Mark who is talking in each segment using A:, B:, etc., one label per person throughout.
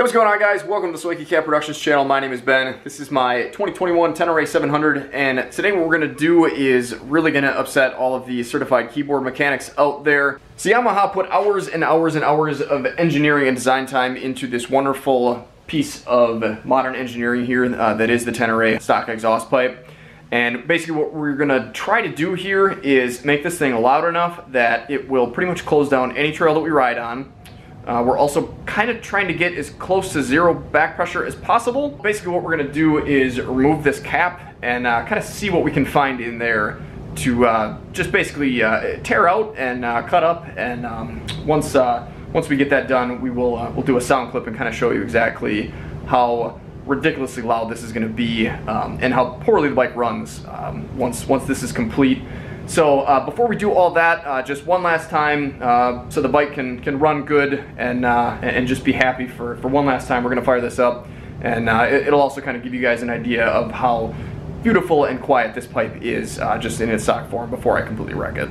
A: Hey, what's going on guys? Welcome to the Swanky Cat Productions channel. My name is Ben. This is my 2021 Tenere 700 and today what we're going to do is really going to upset all of the certified keyboard mechanics out there. So Yamaha put hours and hours and hours of engineering and design time into this wonderful piece of modern engineering here uh, that is the Tenere stock exhaust pipe. And basically what we're gonna try to do here is make this thing loud enough that it will pretty much close down any trail that we ride on uh, we're also kind of trying to get as close to zero back pressure as possible. Basically what we're gonna do is remove this cap and uh, kind of see what we can find in there to uh, just basically uh, tear out and uh, cut up and um, once uh, once we get that done we will we'll do a sound clip and kind of show you exactly how ridiculously loud this is going to be um, and how poorly the bike runs um, once once this is complete. So uh, before we do all that, uh, just one last time, uh, so the bike can can run good and uh, and just be happy for for one last time. We're gonna fire this up, and uh, it, will also kind of give you guys an idea of how beautiful and quiet this pipe is, uh, just in its stock form before I completely wreck it.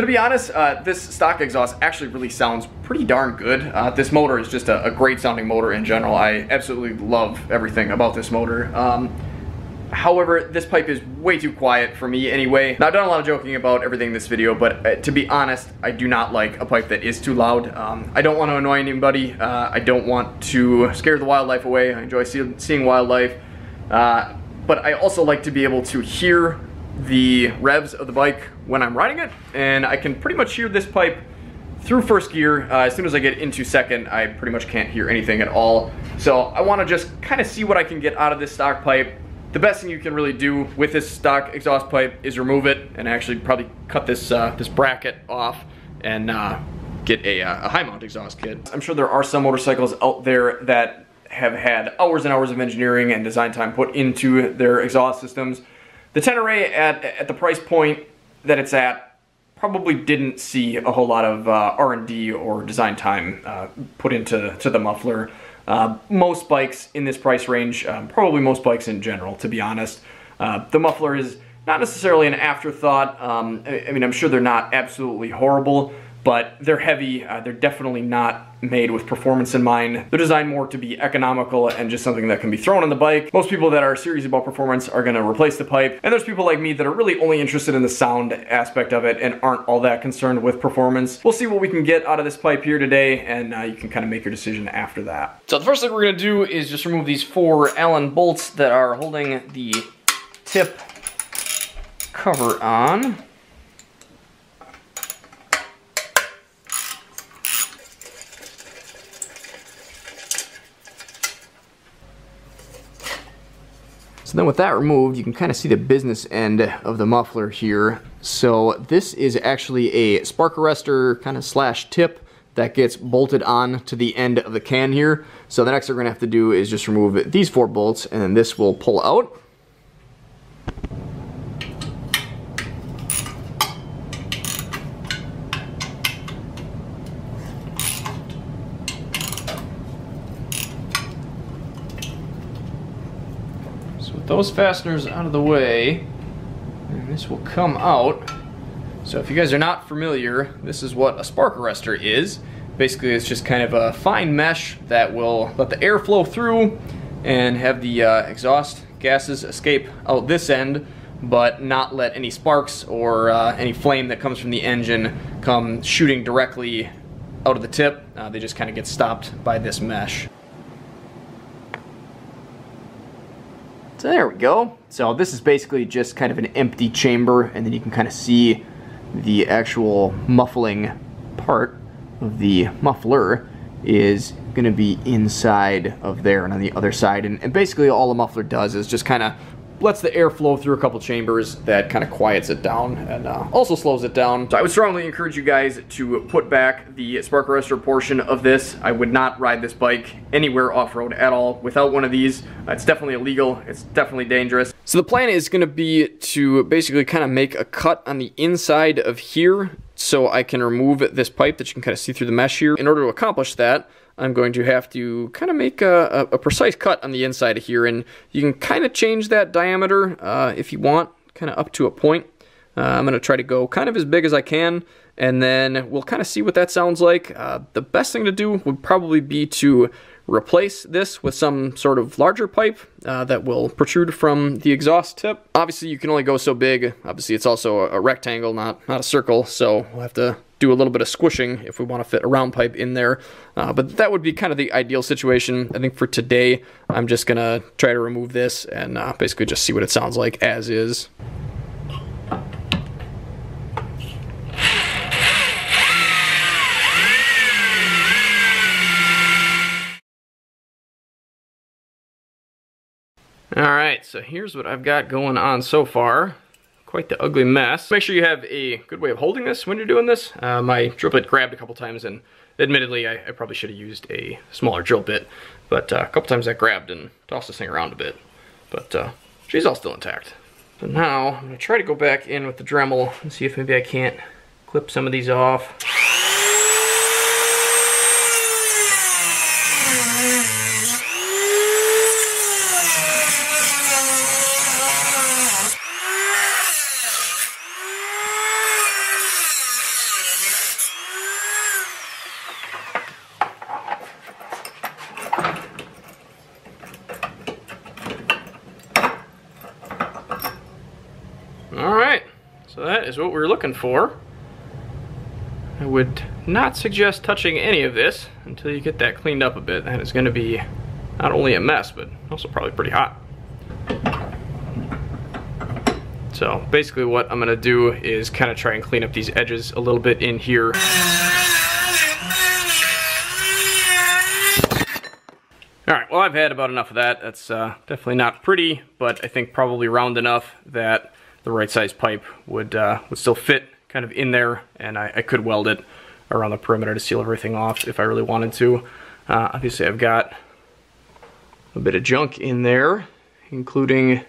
A: So to be honest, uh, this stock exhaust actually really sounds pretty darn good. Uh, this motor is just a, a, great sounding motor in general. I absolutely love everything about this motor. Um, however, this pipe is way too quiet for me anyway. Now I've done a lot of joking about everything in this video, but uh, to be honest, I do not like a pipe that is too loud. Um, I don't want to annoy anybody. Uh, I don't want to scare the wildlife away. I enjoy see seeing wildlife. Uh, but I also like to be able to hear the revs of the bike when I'm riding it, and I can pretty much hear this pipe through first gear. Uh, as soon as I get into second, I pretty much can't hear anything at all. So I wanna just kind of see what I can get out of this stock pipe. The best thing you can really do with this stock exhaust pipe is remove it and actually probably cut this, uh, this bracket off and uh, get a, uh, a high mount exhaust kit. I'm sure there are some motorcycles out there that have had hours and hours of engineering and design time put into their exhaust systems. The Tenere at, at the price point that it's at probably didn't see a whole lot of uh, R&D or design time uh, put into to the muffler. Uh, most bikes in this price range, um, probably most bikes in general, to be honest, uh, the muffler is not necessarily an afterthought. Um, I, I mean, I'm sure they're not absolutely horrible, but they're heavy. Uh, they're definitely not made with performance in mind. They're designed more to be economical and just something that can be thrown on the bike. Most people that are serious about performance are gonna replace the pipe. And there's people like me that are really only interested in the sound aspect of it and aren't all that concerned with performance. We'll see what we can get out of this pipe here today and uh, you can kind of make your decision after that. So the first thing we're gonna do is just remove these four Allen bolts that are holding the tip cover on. So then with that removed, you can kind of see the business end of the muffler here. So this is actually a spark arrestor kind of slash tip that gets bolted on to the end of the can here. So the next thing we're gonna have to do is just remove these four bolts and then this will pull out. Those fasteners out of the way, and this will come out. So if you guys are not familiar, this is what a spark arrestor is. Basically, it's just kind of a fine mesh that will let the air flow through and have the uh, exhaust gases escape out this end, but not let any sparks or uh, any flame that comes from the engine come shooting directly out of the tip. Uh, they just kind of get stopped by this mesh. So there we go. So this is basically just kind of an empty chamber and then you can kind of see the actual muffling part of the muffler is going to be inside of there and on the other side. And, and basically all the muffler does is just kind of lets the air flow through a couple chambers that kind of quiets it down and uh, also slows it down. So I would strongly encourage you guys to put back the spark arrestor portion of this. I would not ride this bike anywhere off-road at all without one of these. Uh, it's definitely illegal. It's definitely dangerous. So the plan is going to be to basically kind of make a cut on the inside of here so I can remove this pipe that you can kind of see through the mesh here. In order to accomplish that, I'm going to have to kind of make a, a, precise cut on the inside of here, and you can kind of change that diameter uh, if you want, kind of up to a point. Uh, I'm going to try to go kind of as big as I can, and then we'll kind of see what that sounds like. Uh, the best thing to do would probably be to replace this with some sort of larger pipe uh, that will protrude from the exhaust tip. Obviously, you can only go so big. Obviously, it's also a rectangle, not, not a circle, so we'll have to do a little bit of squishing if we want to fit a round pipe in there. Uh, but that would be kind of the ideal situation. I think for today, I'm just going to try to remove this and uh, basically just see what it sounds like as is. Alright, so here's what I've got going on so far quite the ugly mess. Make sure you have a good way of holding this when you're doing this. Uh, my drill bit grabbed a couple times and admittedly I, I probably should have used a smaller drill bit, but uh, a couple times I grabbed and tossed this thing around a bit. But uh, she's all still intact. So now I'm gonna try to go back in with the Dremel and see if maybe I can't clip some of these off. is what we're looking for. I would not suggest touching any of this until you get that cleaned up a bit. That is going to be not only a mess, but also probably pretty hot. So basically what I'm going to do is kind of try and clean up these edges a little bit in here. Alright, well I've had about enough of that. That's uh, definitely not pretty, but I think probably round enough that the right size pipe would uh, would still fit kind of in there and I, I, could weld it around the perimeter to seal everything off if I really wanted to. Uh, obviously I've got a bit of junk in there including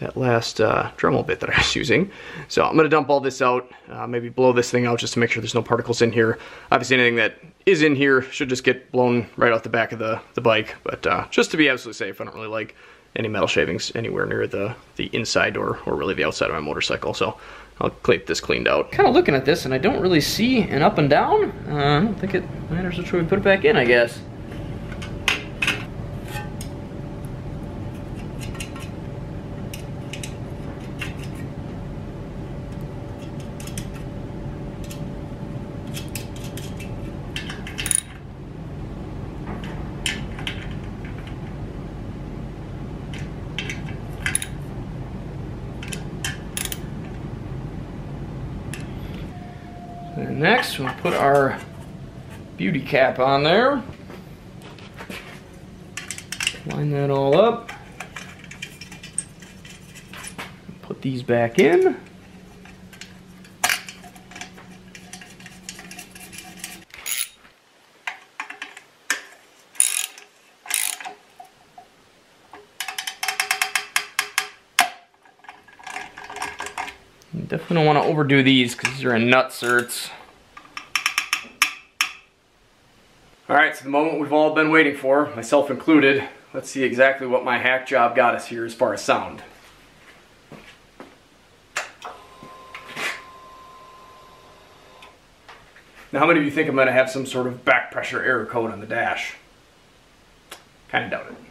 A: that last uh, Dremel bit that I was using. So I'm going to dump all this out, uh, maybe blow this thing out just to make sure there's no particles in here. Obviously anything that is in here should just get blown right off the back of the, the bike, but uh, just to be absolutely safe, I don't really like any metal shavings anywhere near the, the inside or, or really the outside of my motorcycle. So I'll keep this cleaned out. Kind of looking at this and I don't really see an up and down. Uh, I don't think it matters which way we put it back in, I guess. And next, we'll put our beauty cap on there. Line that all up. Put these back in. Definitely don't want to overdo these because these are in nut certs. Alright, so the moment we've all been waiting for, myself included, let's see exactly what my hack job got us here as far as sound. Now how many of you think I'm going to have some sort of back pressure air code on the dash? Kind of doubt it.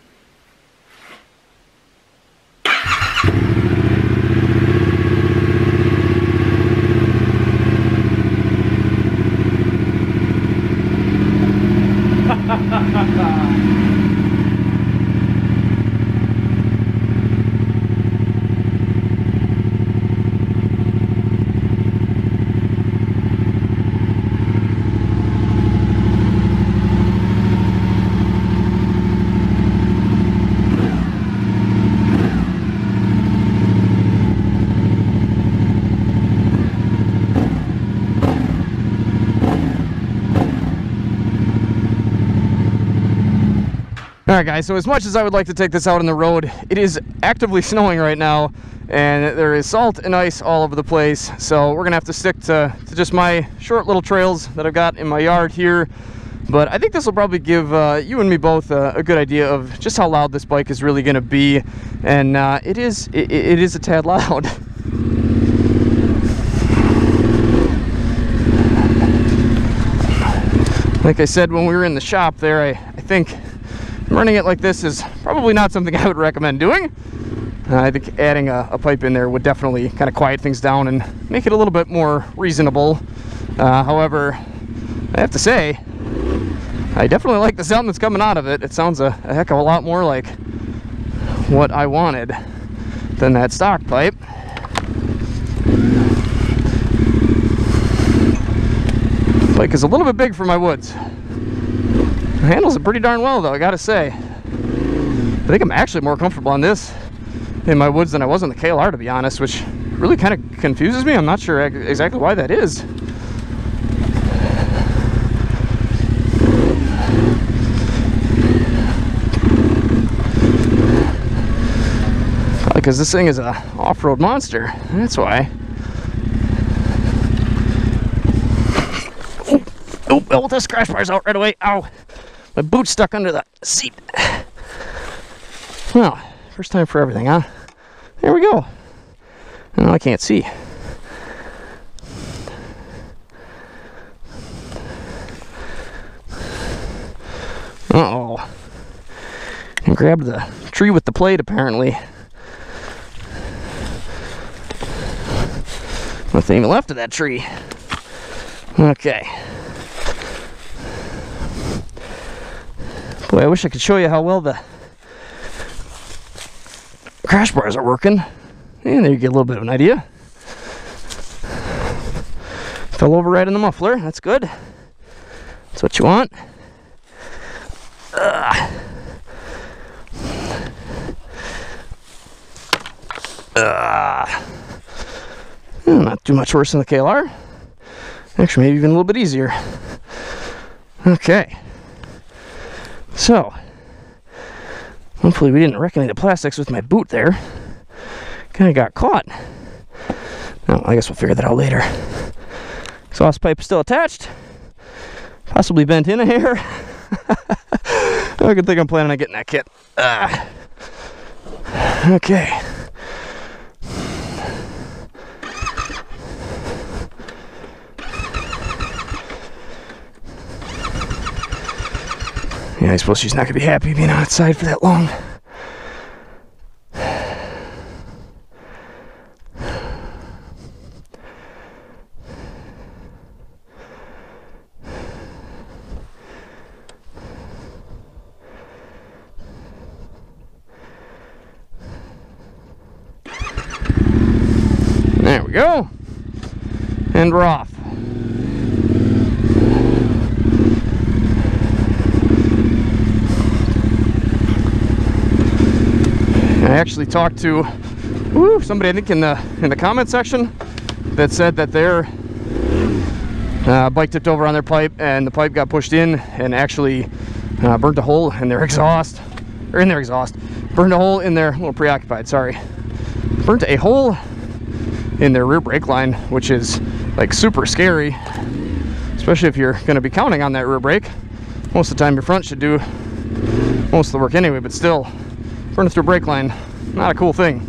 A: All right, guys, so as much as I would like to take this out on the road, it is actively snowing right now, and there is salt and ice all over the place. So we're going to have to stick to, to just my short little trails that I've got in my yard here. But I think this will probably give uh, you and me both uh, a good idea of just how loud this bike is really going to be. And uh, it is it, it is a tad loud. like I said when we were in the shop there, I, I think running it like this is probably not something I would recommend doing. I think adding a, a, pipe in there would definitely kind of quiet things down and make it a little bit more reasonable. Uh, however, I have to say, I definitely like the sound that's coming out of it. It sounds a, a heck of a lot more like what I wanted than that stock pipe. Bike is a little bit big for my woods. Handles it pretty darn well though, I gotta say. I think I'm actually more comfortable on this in my woods than I was on the KLR to be honest, which really kind of confuses me. I'm not sure exactly why that is. because this thing is a off-road monster. That's why. Oh, oh, the scratch bars out right away. Ow. My boot stuck under the seat. Well, first time for everything, huh? There we go. No, I can't see. Uh-oh. And grabbed the tree with the plate, apparently. Nothing left of that tree. Okay. Boy, I wish I could show you how well the crash bars are working. And there you get a little bit of an idea. Fell over right in the muffler. That's good. That's what you want. Uh. Uh. Not too much worse than the KLR. Actually, maybe even a little bit easier. Okay. So, hopefully we didn't wreck any of the plastics with my boot there. Kind of got caught. Oh, I guess we'll figure that out later. Exhaust pipe still attached. Possibly bent in a hair. I can think I'm planning on getting that kit. Ah. Okay. Yeah, I suppose she's not gonna be happy being outside for that long. There we go. And we're off. I actually talked to woo, somebody I think in the in the comment section that said that their uh, bike tipped over on their pipe and the pipe got pushed in and actually uh, burnt a hole in their exhaust or in their exhaust burned a hole in their little preoccupied sorry burnt a hole in their rear brake line which is like super scary especially if you're going to be counting on that rear brake. Most of the time your front should do most of the work anyway but still burning through brake line, not a cool thing.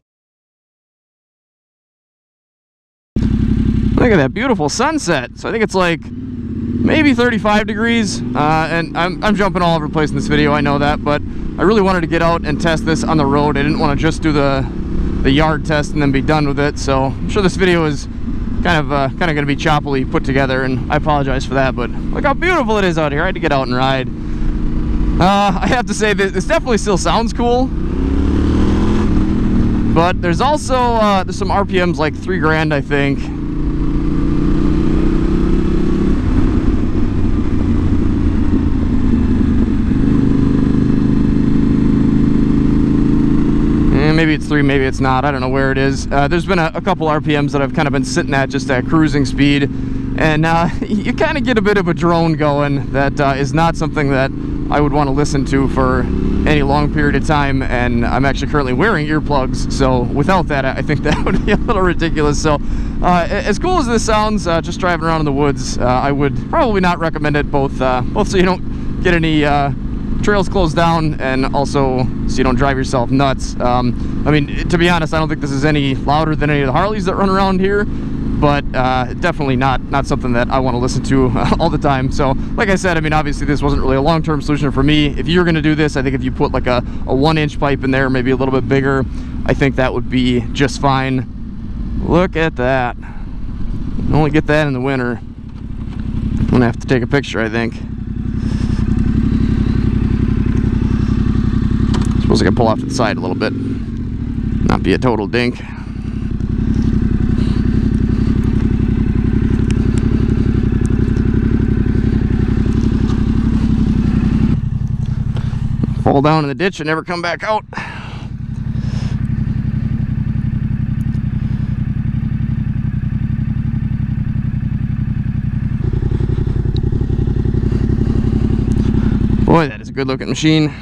A: Look at that beautiful sunset. So I think it's like maybe 35 degrees. Uh, and I'm, I'm jumping all over the place in this video, I know that, but I really wanted to get out and test this on the road. I didn't want to just do the, the yard test and then be done with it. So I'm sure this video is kind of uh, kind of going to be choppily put together and I apologize for that, but look how beautiful it is out here. I had to get out and ride. Uh, I have to say that this definitely still sounds cool. But there's also uh, there's some RPMs like three grand, I think. And maybe it's three, maybe it's not. I don't know where it is. Uh, there's been a, a, couple RPMs that I've kind of been sitting at just at cruising speed. And uh, you kind of get a bit of a drone going that uh, is not something that I would want to listen to for any long period of time and I'm actually currently wearing earplugs so without that I think that would be a little ridiculous. So uh, as cool as this sounds uh, just driving around in the woods uh, I would probably not recommend it both uh, both so you don't get any uh, trails closed down and also so you don't drive yourself nuts. Um, I mean to be honest I don't think this is any louder than any of the Harleys that run around here but uh, definitely not not something that I want to listen to all the time. So, like I said, I mean, obviously this wasn't really a long-term solution for me. If you're going to do this, I think if you put like a, a one-inch pipe in there, maybe a little bit bigger, I think that would be just fine. Look at that. Only get that in the winter. I'm gonna have to take a picture, I think. Suppose I can pull off to the side a little bit. Not be a total dink. Fall down in the ditch and never come back out. Boy, that is a good looking machine.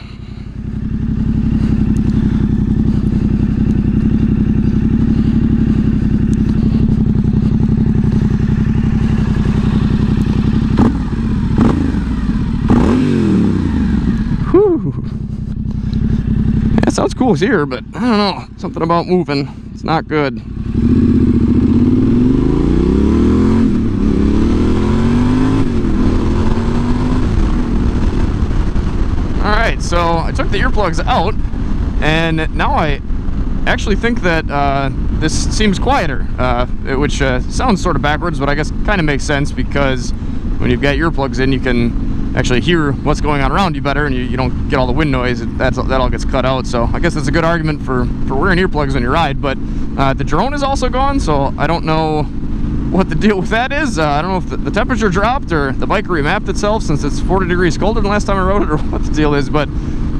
A: Sounds cool here, but I don't know. Something about moving. It's not good. Alright, so I took the earplugs out, and now I actually think that uh, this seems quieter, uh, which uh, sounds sort of backwards, but I guess kind of makes sense because when you've got earplugs in, you can actually hear what's going on around you better and you, you don't get all the wind noise that's that all gets cut out. So I guess that's a good argument for for wearing earplugs on your ride but uh, the drone is also gone so I don't know what the deal with that is. Uh, I don't know if the, the, temperature dropped or the bike remapped itself since it's 40 degrees colder than last time I rode it or what the deal is but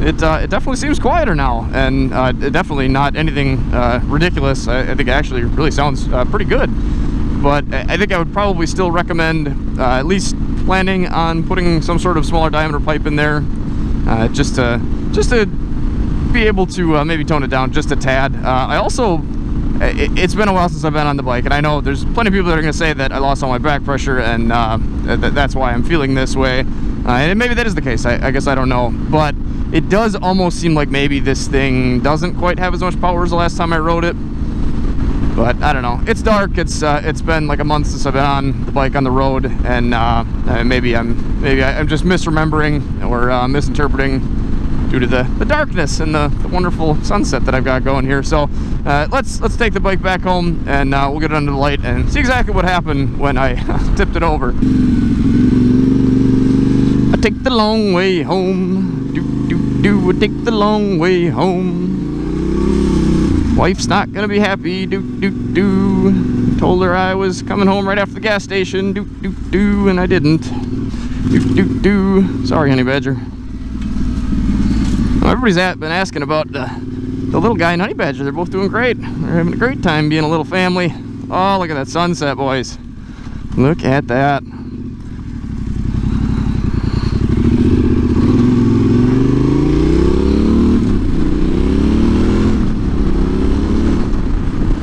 A: it, uh, it definitely seems quieter now. And uh, definitely not anything uh, ridiculous. I, I, think it actually really sounds uh, pretty good. But I think I would probably still recommend at least planning on putting some sort of smaller diameter pipe in there uh, just to just to be able to uh, maybe tone it down just a tad. Uh, I also, it, has been a while since I've been on the bike and I know there's plenty of people that are going to say that I lost all my back pressure and uh, th that's why I'm feeling this way. Uh, and maybe that is the case, I, I guess I don't know. But it does almost seem like maybe this thing doesn't quite have as much power as the last time I rode it but I don't know. It's dark. It's uh, it's been like a month since I've been on the bike on the road, and uh, uh maybe I'm maybe I'm just misremembering or uh, misinterpreting due to the, the darkness and the, the, wonderful sunset that I've got going here. So uh, let's let's take the bike back home and uh, we'll get it under the light and see exactly what happened when I tipped it over. I take the long way home. Do do do. I take the long way home. Wife's not gonna be happy, do do do. Told her I was coming home right after the gas station, do do do, and I didn't. Do do do. Sorry, honey badger. Well, everybody's at, been asking about the, the little guy and honey badger. They're both doing great. They're having a great time being a little family. Oh, look at that sunset, boys. Look at that.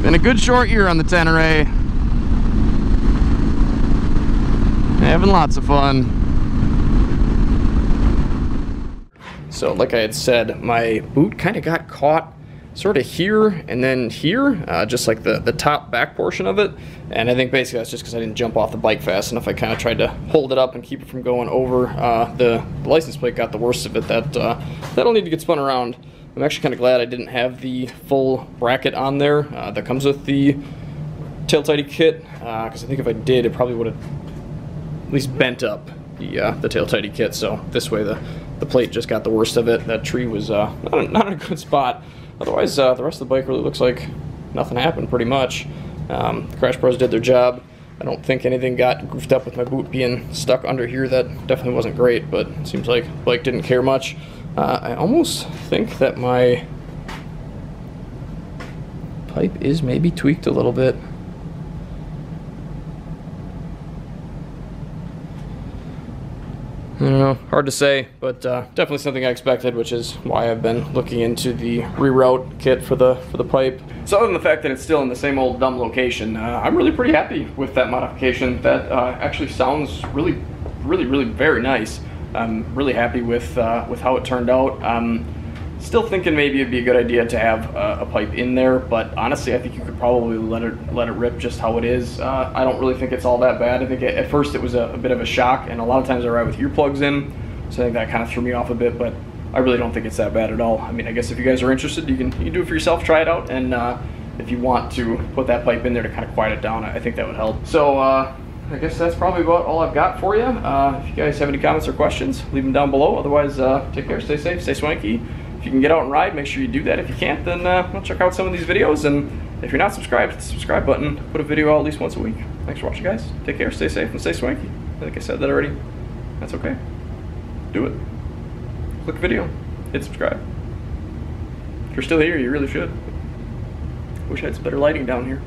A: Been a good short year on the Tenere. Having lots of fun. So like I had said, my boot kind of got caught sort of here and then here, uh, just like the, the top back portion of it. And I think basically that's just because I didn't jump off the bike fast enough. I kind of tried to hold it up and keep it from going over. Uh, the, license plate got the worst of it. That, uh, that'll need to get spun around. I'm actually kind of glad I didn't have the full bracket on there uh, that comes with the tail tidy kit, because uh, I think if I did, it probably would have at least bent up the, uh, the tail tidy kit. So this way the, the plate just got the worst of it. That tree was uh, not, a, not a good spot. Otherwise, uh, the rest of the bike really looks like nothing happened pretty much. Um, the Crash Pros did their job. I don't think anything got goofed up with my boot being stuck under here. That definitely wasn't great, but it seems like bike didn't care much. Uh, I almost think that my pipe is maybe tweaked a little bit. I don't know, hard to say, but uh, definitely something I expected, which is why I've been looking into the reroute kit for the for the pipe. So other than the fact that it's still in the same old dumb location, uh, I'm really pretty happy with that modification. That uh, actually sounds really, really, really very nice. I'm really happy with uh, with how it turned out. Um, Still thinking maybe it'd be a good idea to have a, a, pipe in there, but honestly, I think you could probably let it let it rip just how it is. Uh, I don't really think it's all that bad. I think it, at first it was a, a, bit of a shock, and a lot of times I ride with earplugs in, so I think that kind of threw me off a bit. But I really don't think it's that bad at all. I mean, I guess if you guys are interested, you can you can do it for yourself, try it out, and uh, if you want to put that pipe in there to kind of quiet it down, I think that would help. So. I guess that's probably about all I've got for you. Uh, if you guys have any comments or questions, leave them down below. Otherwise, uh, take care, stay safe, stay swanky if you can get out and ride, make sure you do that. If you can't, then uh, check out some of these videos. And if you're not subscribed, hit the subscribe button. Put a video out at least once a week. Thanks for watching, guys. Take care, stay safe, and stay swanky. Think I said that already. That's okay. Do it. Click video. Hit subscribe. If you're still here, you really should. Wish I had some better lighting down here.